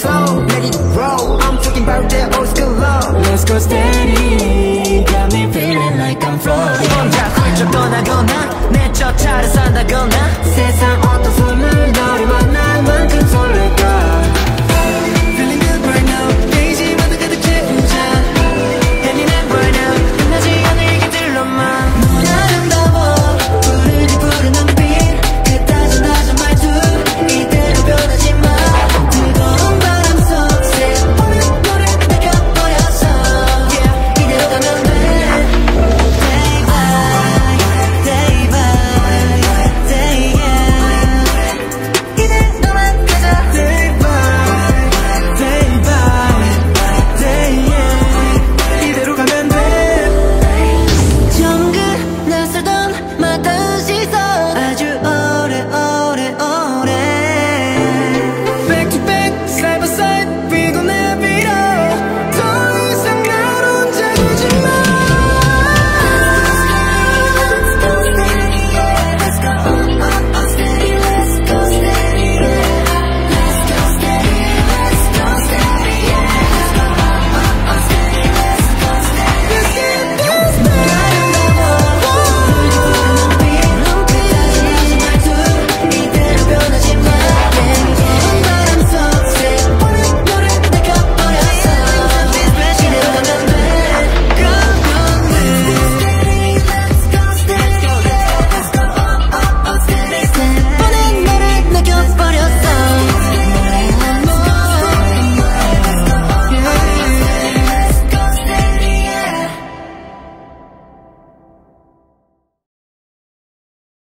soul.